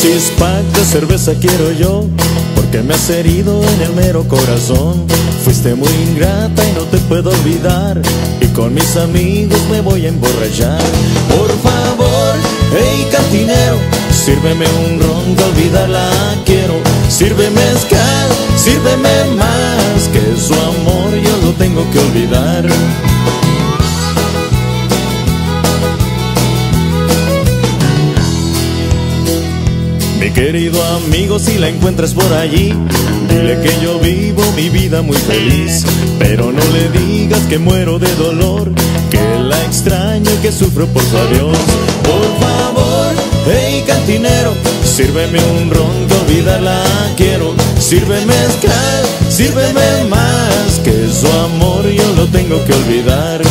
six pack de cerveza quiero yo, porque me has herido en el mero corazón. Fuiste muy ingrata y no te puedo olvidar, y con mis amigos me voy a emborrachar. Por favor, hey cantinero, sírveme un ron de olvidarla quiero. Sírveme mezcal, sírveme más, que su amor yo lo tengo que olvidar. Querido amigo, si la encuentras por allí, dile que yo vivo mi vida muy feliz. Pero no le digas que muero de dolor, que la extraño y que sufro por su adiós. Por favor, hey cantinero, sírveme un ron que olvidarla quiero. Sírveme mezcal, sírveme más, que su amor yo lo tengo que olvidar.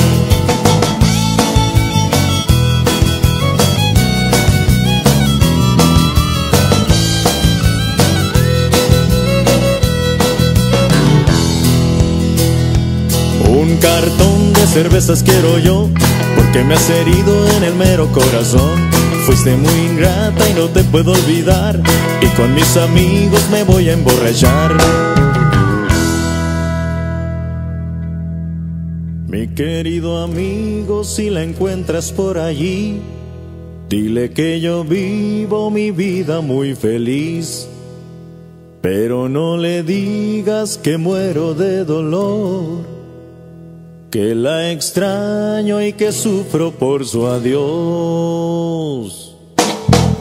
Cartón de cervezas quiero yo, porque me has herido en el mero corazón. Fuiste muy ingrata y no te puedo olvidar, y con mis amigos me voy a emborrachar. Mi querido amigo, si la encuentras por allí, dile que yo vivo mi vida muy feliz. Pero no le digas que muero de dolor que la extraño y que sufro por su adiós.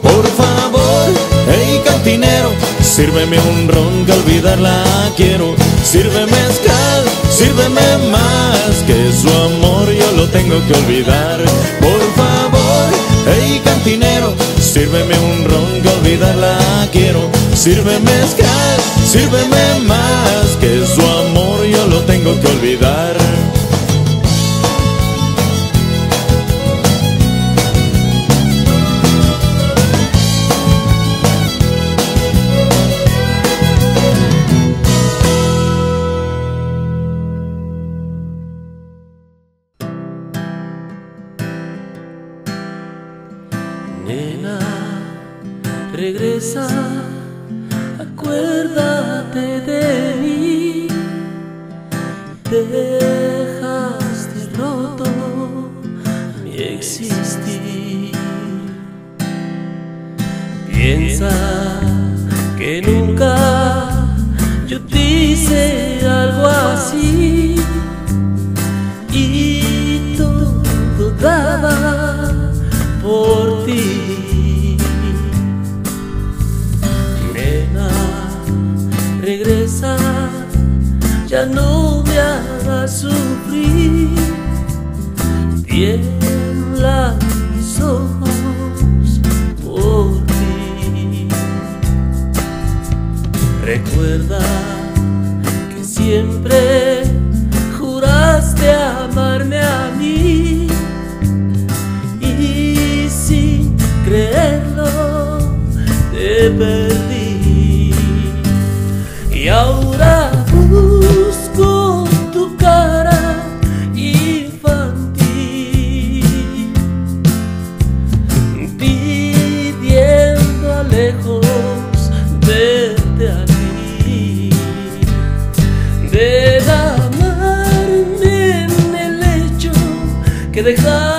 Por favor, hey cantinero, sírveme un ron que olvidarla quiero. Sírveme mezcal, sírveme más, que su amor yo lo tengo que olvidar. Por favor, hey cantinero, sírveme un ron que olvidarla quiero. Sírveme mezcal, sírveme más, que su amor yo lo tengo que olvidar. Nena, regresa, acuérdate de mí. Dejaste roto mi existir. Piensa que nunca yo te hice algo así y todo daba por sufrir. Tiemblan mis ojos por ti. Recuerda que dejaste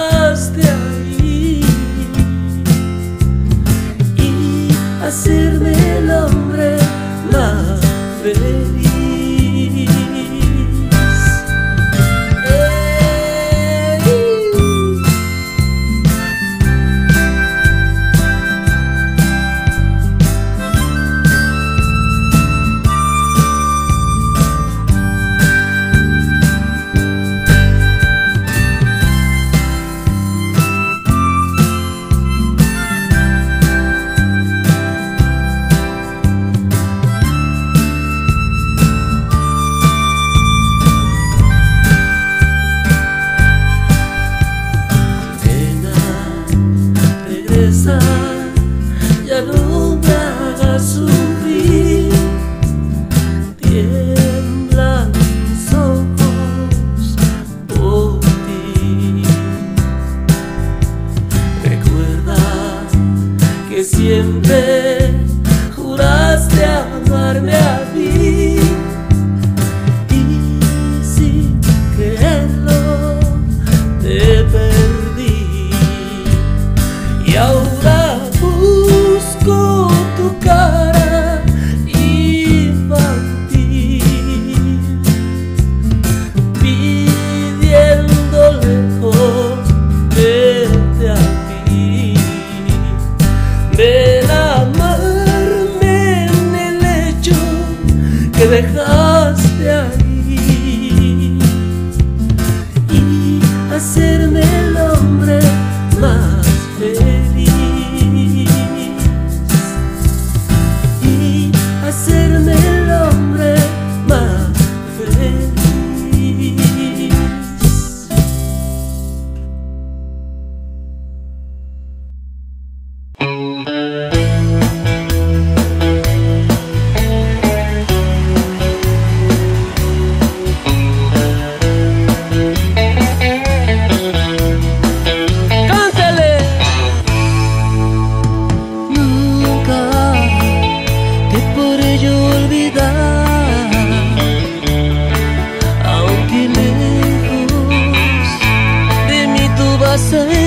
ah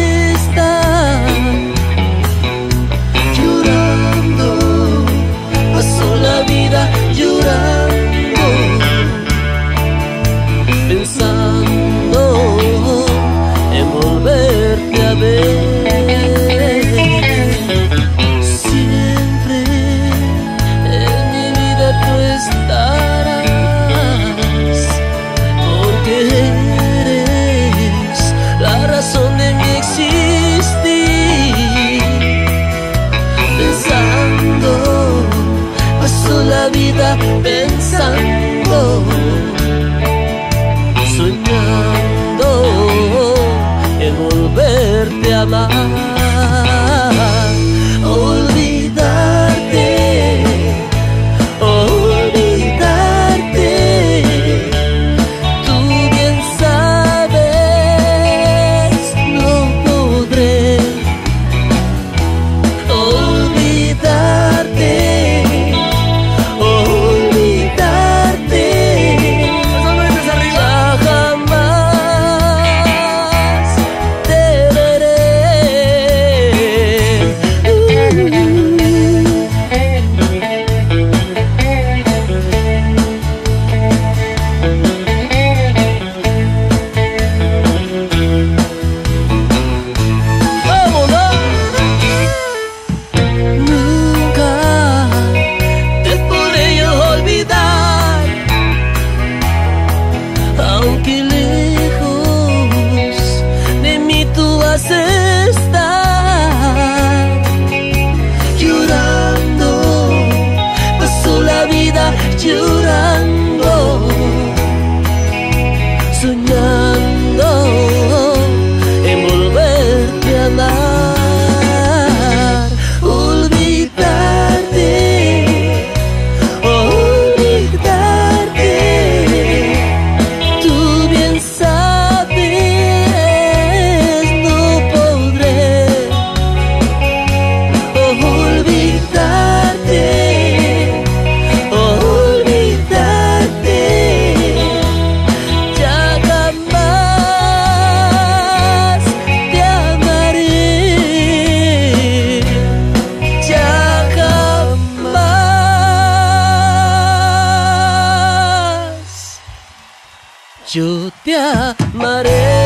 Chutia, Maria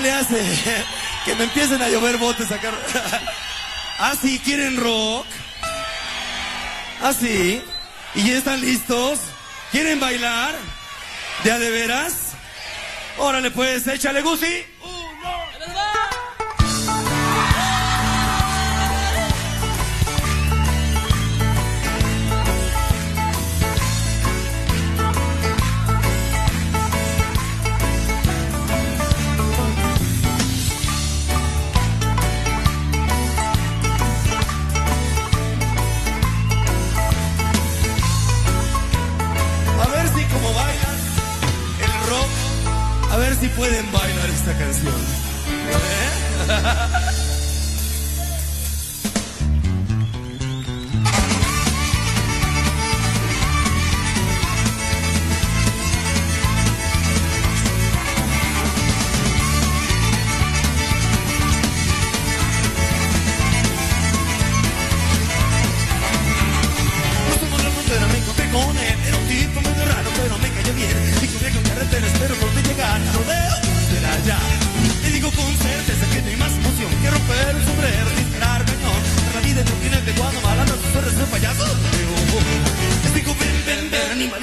le hace? que me empiecen a llover botes acá. ah, sí, quieren rock. Ah, sí. ¿Y ya están listos? ¿Quieren bailar? ¿De de veras? Órale, pues, échale, Gusi. si pueden bailar esta canción. ¿Eh?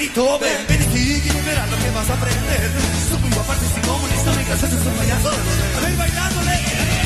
animalito, ven, ven sigue y verás lo que vas a aprender. Soy muy guapa, y comunista, me casas de payaso. A ver, bailándole.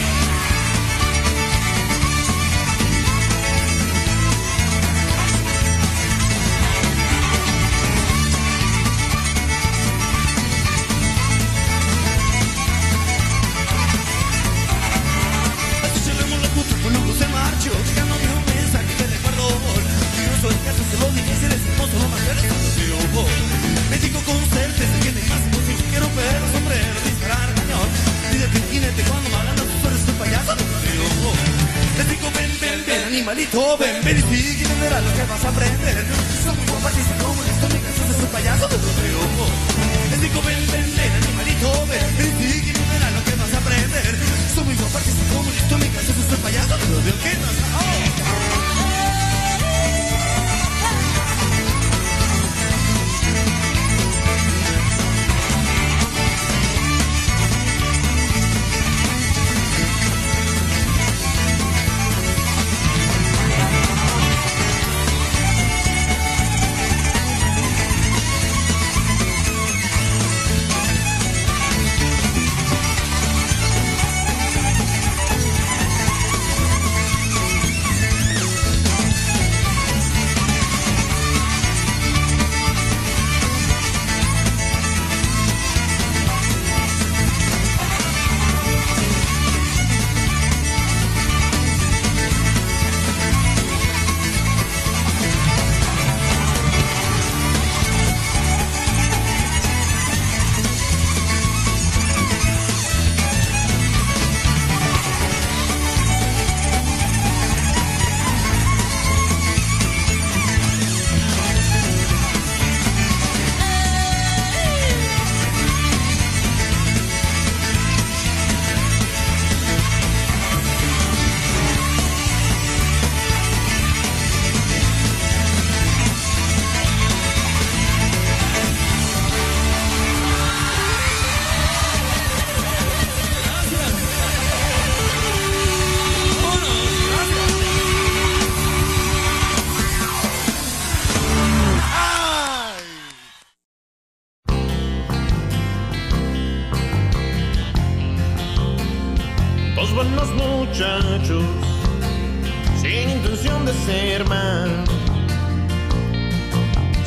Ven animalito Ven, y lo que vas a aprender Buenos muchachos, sin intención de ser mal.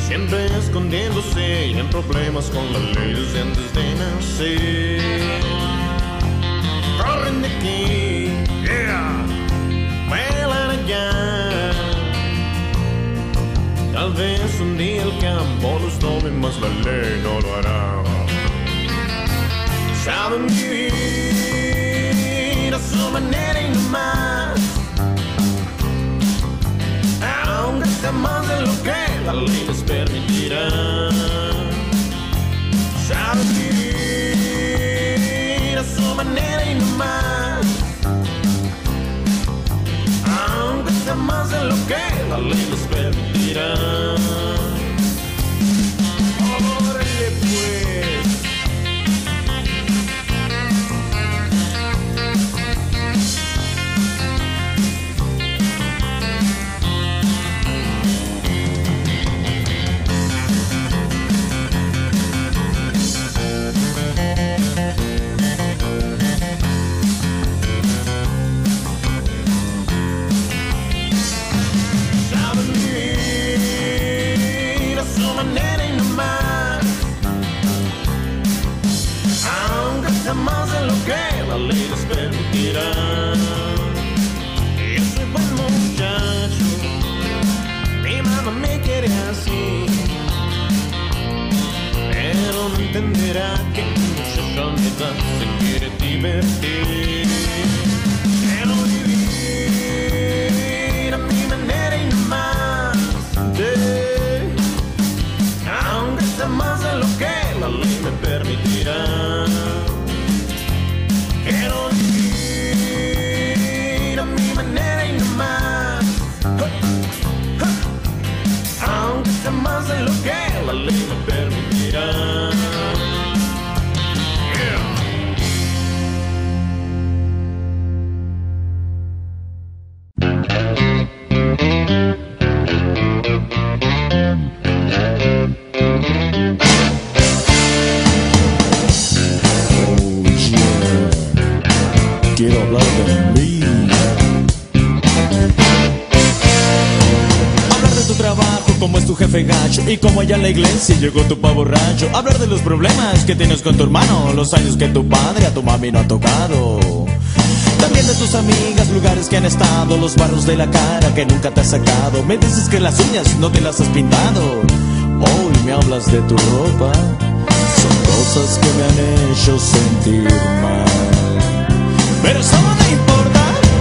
Siempre escondiéndose y en problemas con la ley desde antes de nacer. Corren de aquí, yeah, vuelan allá. Tal vez un día el campo los tome, más la ley no lo hará. Saben vivir más de lo que la ley les permitirá. las leyes permitirán. Ese buen muchacho, mi mamá me quiere así, pero no entenderá que mi muchacho se quiere divertir. Y cómo allá en la iglesia llegó tu pavo rancho. Hablar de los problemas que tienes con tu hermano, los años que tu padre a tu mami no ha tocado. También de tus amigas, lugares que han estado, los barros de la cara que nunca te has sacado. Me dices que las uñas no te las has pintado. Hoy me hablas de tu ropa. Son cosas que me han hecho sentir mal. Pero eso no importa.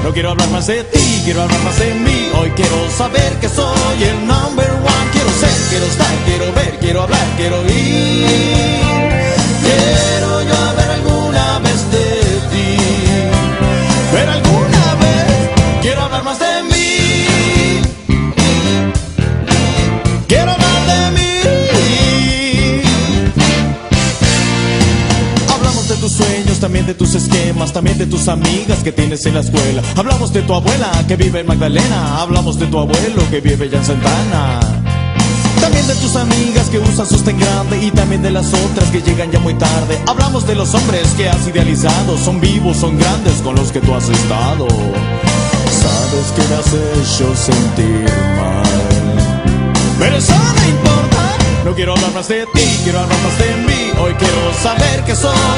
No quiero hablar más de ti, quiero hablar más de mí. Hoy quiero saber que soy el number one. Quiero ser, quiero estar, quiero ver, quiero hablar, quiero ir. Quiero yo hablar alguna vez de ti. Pero alguna vez quiero hablar más de mí. Quiero también de tus esquemas, también de tus amigas que tienes en la escuela. Hablamos de tu abuela que vive en Magdalena. Hablamos de tu abuelo que vive ya en Santana. También de tus amigas que usan sostén grande y también de las otras que llegan ya muy tarde. Hablamos de los hombres que has idealizado, son vivos, son grandes con los que tú has estado. Sabes que me has hecho sentir mal. Pero eso no importa. No quiero hablar más de ti, quiero hablar más de mí. Hoy quiero saber que soy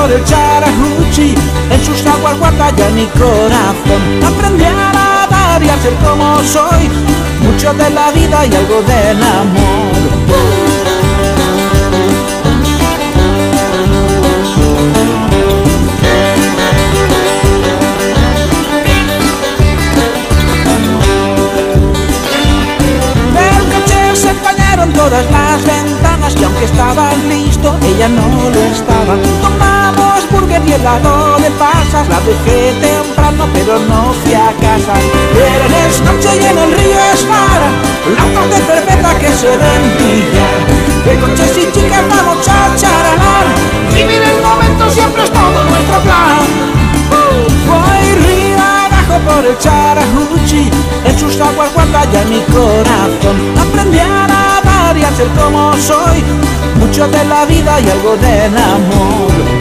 abajo por el Charajuchi, en sus aguas guarda ya mi corazón. Aprendí a nadar y a ser como soy, mucho de la vida y algo del amor. Del todas las ventanas y aunque estaba listo, ella no lo estaba. Burger y helado de pasas, la dejé temprano pero no fui a casa. Viernes noche y en el río estar, latas de cerveza que se den pillar. De coches y chicas vamos a charalar, vivir el momento siempre es todo nuestro plan. Voy río abajo por el Charajuchi, en sus aguas guarda ya mi corazón. Aprendí a nadar y a ser como soy, mucho de la vida y algo del amor.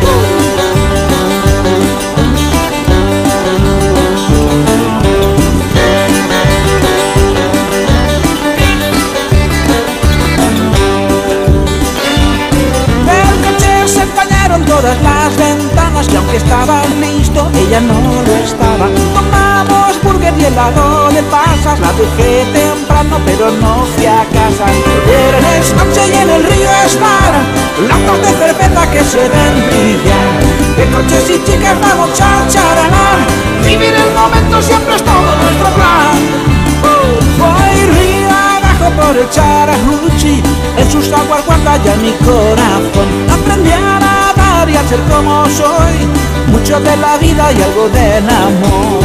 Empañaron todas las ventanas y aunque estaba listo, ella no lo estaba. Tomamos burger y helado de pasas, la dejé temprano pero no fui a casa. Viernes noche y en el río estar, latas de cerveza que se den brillar. De coches y chicas vamos a charalar, vivir el momento siempre es todo nuestro plan. Voy río abajo por el Charajuchi, en sus aguas guarda ya mi corazón. Aprendí a nadar y a ser como soy, mucho de la vida y algo del amor.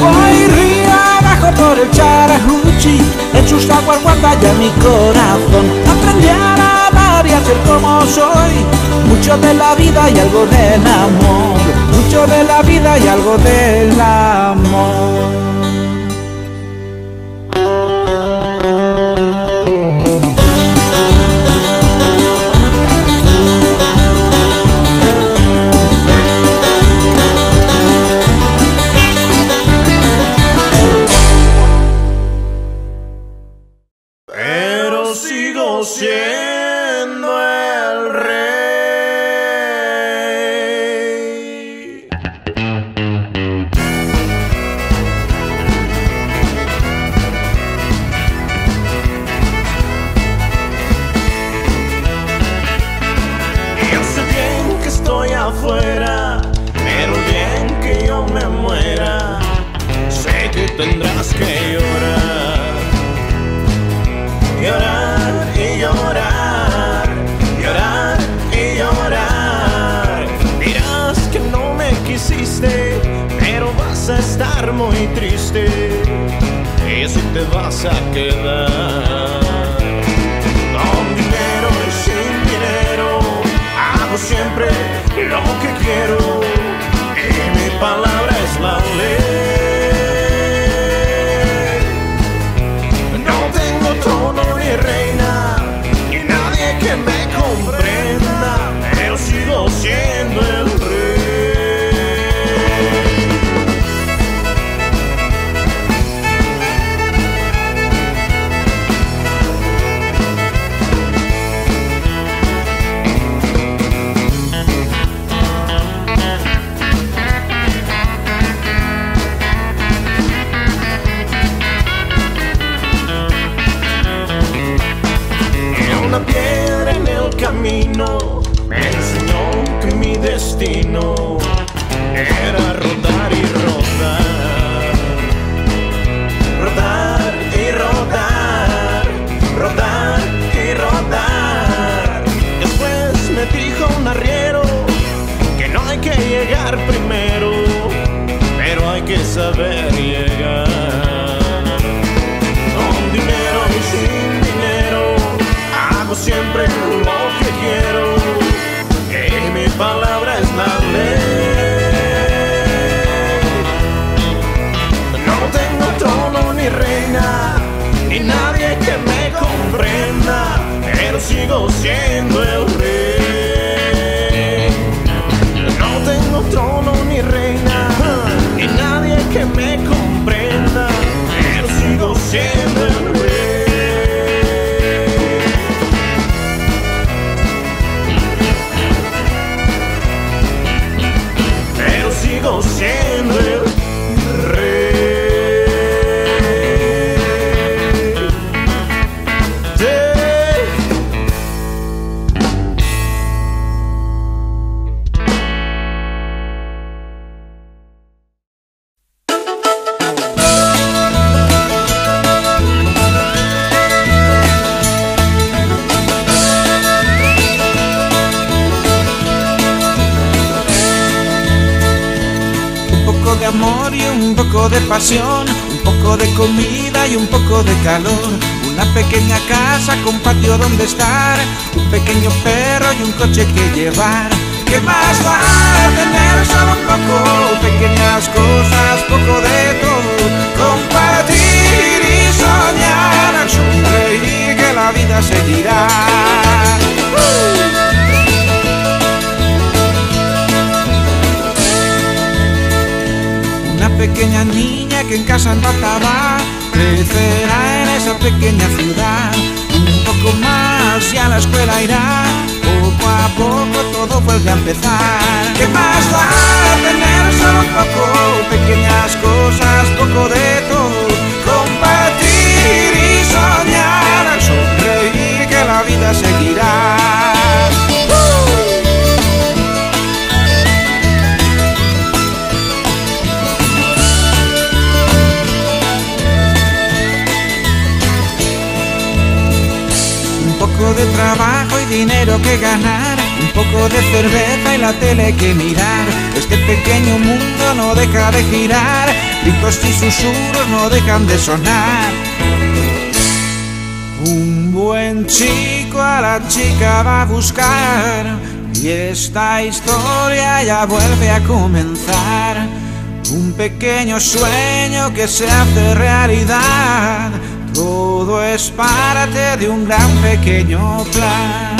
Voy río abajo por el Charajuchi, en sus aguas guarda ya mi corazón. Aprendí a nadar y a ser como soy, mucho de la vida y algo del amor, mucho de la vida y algo del amor. Pero sigo siendo te vas a quedar yo siendo pequeña casa con patio donde estar, un pequeño perro y un coche que llevar. ¿Qué más va a tener solo un poco? Pequeñas cosas, poco de todo. Compartir y soñar, sonreír que la vida seguirá. Una pequeña niña que en casa empataba crecerá en esa pequeña ciudad. Un poco más y a la escuela irá. Poco a poco todo vuelve a empezar. ¿Qué más va a tener solo un poco? Pequeñas cosas, poco de todo. Ganar, un poco de cerveza y la tele que mirar. Este pequeño mundo no deja de girar, gritos y susurros no dejan de sonar. Un buen chico a la chica va a buscar y esta historia ya vuelve a comenzar. Un pequeño sueño que se hace realidad. Todo es parte de un gran pequeño plan.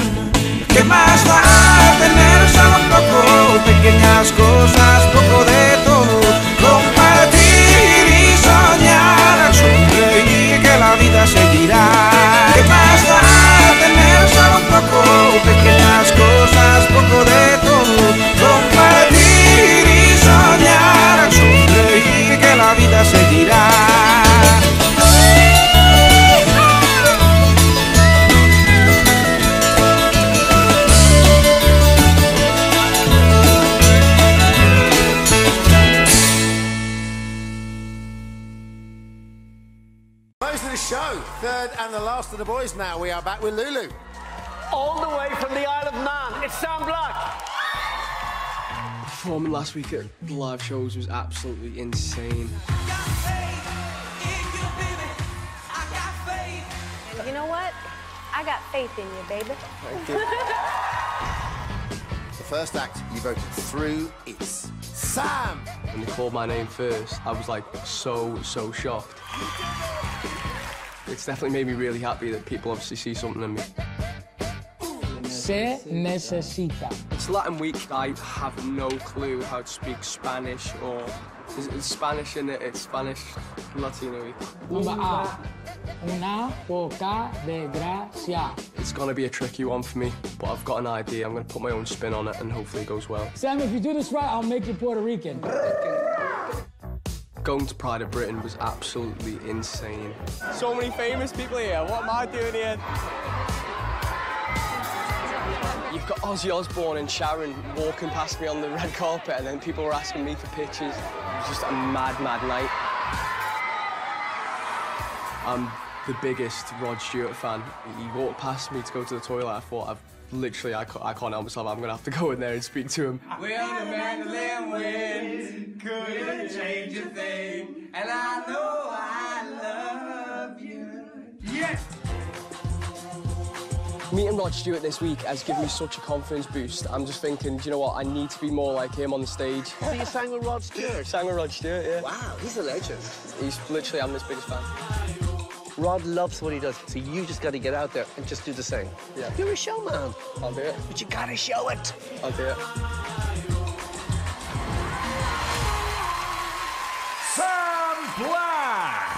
¿Qué más va a tener solo un poco? Pequeñas cosas, poco de todo. Compartir y soñar sonreír que la vida seguirá. ¿Qué más va a tener solo un poco? Pequeñas cosas, last of the boys now. We are back with Lulu. all the way from the Isle of Man. It's Sam Black. Performing last week at the live shows was absolutely insane. And you know what? I got faith in you, baby. Thank you. The first act you voted through is Sam. when they called my name first, I was like so, so shocked. It's definitely made me really happy that people obviously see something in me. Se necesita. It's Latin week. I have no clue how to speak Spanish or is it Spanish in it? It's Spanish Latino week. Number A. Una poca de gracia. It's gonna be a tricky one for me, but I've got an idea. I'm gonna put my own spin on it and hopefully it goes well. Sam, if you do this right, I'll make you Puerto Rican. Going to Pride of Britain was absolutely insane. So many famous people here. What am I doing here? You've got Ozzy Osbourne and Sharon walking past me on the red carpet, and then people were asking me for pictures. It was just a mad, mad night. I'm the biggest Rod Stewart fan. He walked past me to go to the toilet. I thought, I've literally, I can't, I can't help myself. I'm gonna have to go in there and speak to him. Well, the mandolin wind couldn't change a thing, and I know I love you. Yes! Meeting Rod Stewart this week has given me such a confidence boost. I'm just thinking, do you know what? I need to be more like him on the stage. So you sang with Rod Stewart? Sang with Rod Stewart, yeah. Wow, he's a legend. He's literally, I'm his biggest fan. Rod loves what he does, so you just got to get out there and just do the same. Yeah. You're a showman, I'll do it. but you got to show it. I'll do it. Sam Black.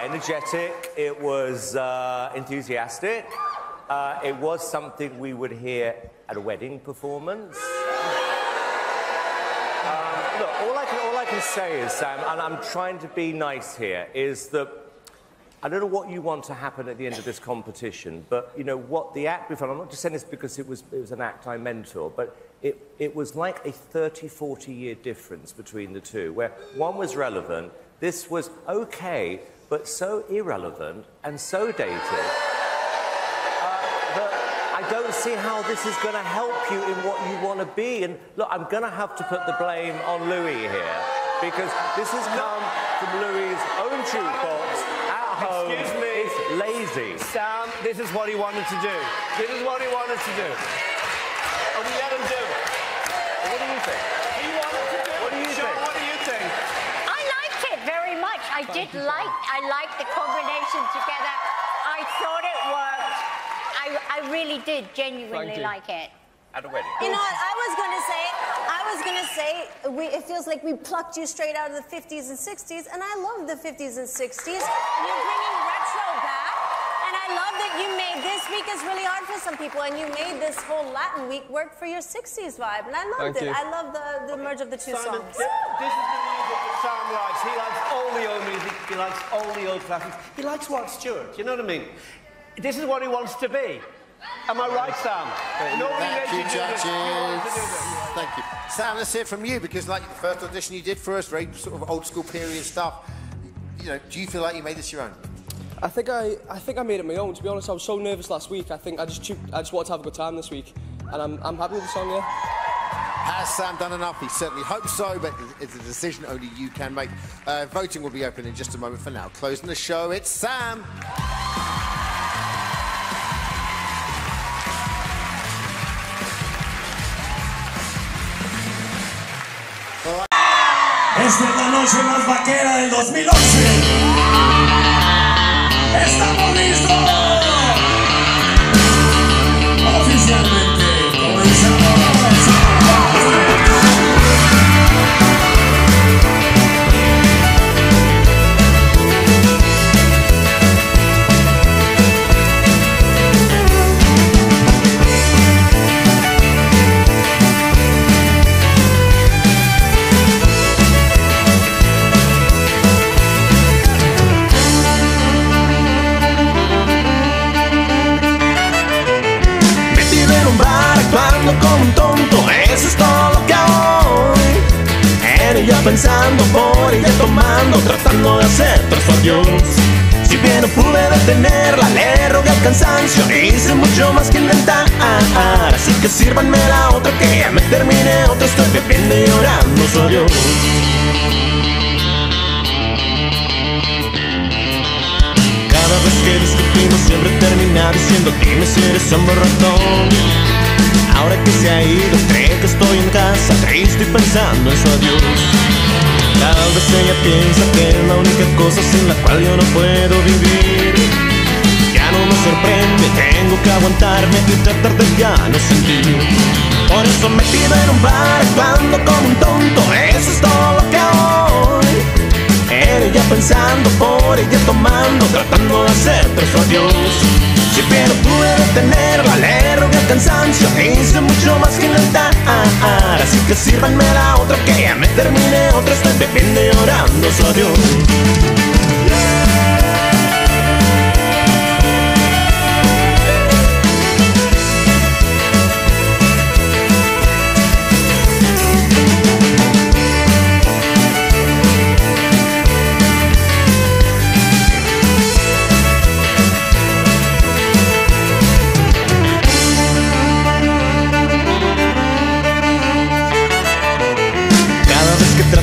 Energetic. It was uh, enthusiastic. Uh, it was something we would hear at a wedding performance. Um, look, all I, can, all I can say is, Sam, and I'm trying to be nice here, is that I don't know what you want to happen at the end of this competition, but you know what the act before. I'm not just saying this because it was it was an act I mentor, but it, it was like a 30, 40 year difference between the two, where one was relevant, this was okay, but so irrelevant and so dated uh, that I don't see how this is going to help you in what you want to be. And look, I'm going to have to put the blame on Louis here because this has come from Louis's own jukebox at home. Excuse me. It's lazy. Sam, this is what he wanted to do. This is what he wanted to do. And we let him do it. What do you think? He wanted to do What do it. you Sean, think? what do you think? I liked it very much. I did like I liked the combination together. I thought it worked. I, I really did genuinely you. like it. At a wedding. You know what? I was gonna say, I was gonna say, we, it feels like we plucked you straight out of the 50s and 60s, and I love the 50s and 60s. You're bringing retro back, and I love that you made this week is really hard for some people, and you made this whole Latin week work for your 60s vibe, and I loved Thank it. you. I love the, the merge of the two Simon, songs. thi- this is the music that Sam likes. He likes all the old music. He likes all the old classics. He likes Rod Stewart. You know what I mean? This is what he wants to be. Am I right, Sam? Nobody Thank made you, you. You wanted to do judges. Thank you. Sam, let's hear from you because, like, the first audition you did for us, very sort of old school period stuff. You know, do you feel like you made this your own? I think I, I think I made it my own. To be honest, I was so nervous last week. I think I just, I just wanted to have a good time this week, and I'm, I'm happy with the song. Yeah. Has Sam done enough? He certainly hopes so, but it's a decision only you can make. Uh, voting will be open in just a moment for now. Closing the show, it's Sam. Esta es la noche más vaquera del 2011. ¡Estamos listos! Pensando por ella tomando Tratando de hacer trazo a Dios Si bien no pude detenerla Le rogué al cansancio Hice mucho más que intentar. Así que sírvanme la otra que ya me terminé Otra estoy bebiendo y llorando su adiós. Cada vez que discutimos siempre termina diciendo Dime si eres o ratón Ahora que se ha ido cree que estoy en casa Triste y pensando en su adiós. Tal vez ella piensa que es la única cosa sin la cual yo no puedo vivir. Ya no me sorprende, tengo que aguantarme y tratar de ya no sentir. Por eso me pido en un bar actuando como un tonto Eso es todo en ella pensando por ella tomando Tratando de hacer su adiós. Si bien no pude detenerla Le rogué al cansancio Hice mucho más que intentar. Así que sírvanme la otra que ya me terminé Otra estoy bebiendo y llorando su adiós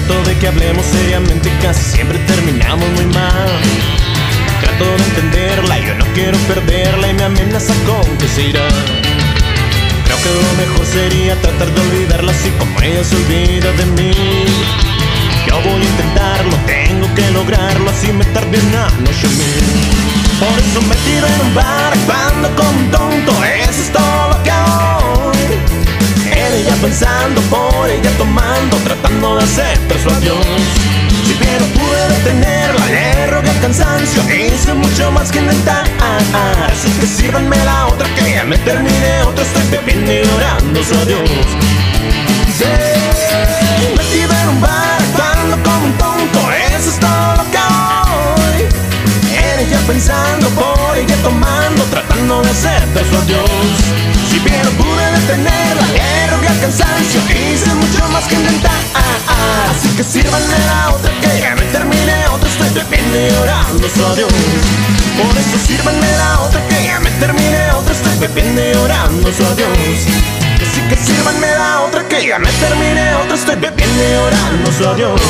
trato de que hablemos seriamente casi siempre terminamos muy mal. Trato de entenderla, yo no quiero perderla y me amenaza con que se irá. Creo que lo mejor sería tratar de olvidarla así como ella se olvida de mí. Yo voy a intentarlo, tengo que lograrlo así me tardé una noche mil Por eso me tiro en un bar actuando como un tonto pensando por ella tomando Tratando de aceptar su adiós. Si no pude detenerla, le rogué al cansancio, hice mucho más que intentar. Así que sírvanme la otra que ya me terminé, otra estoy bebiendo y llorando su adiós. Sí, metido en un bar, pensando, por ella tomando, tratando de aceptar su adiós. Si bien pude detenerla, rogué al cansancio, hice mucho más que intentar. Así que sírvanme la otra que ya me terminé, otra estoy bebiendo y llorando su adiós. Por eso sírvanme la otra que ya me terminé, otra estoy bebiendo y llorando su adiós. Así que sírvanme la otra que ya me terminé, otra estoy bebiendo y llorando su adiós.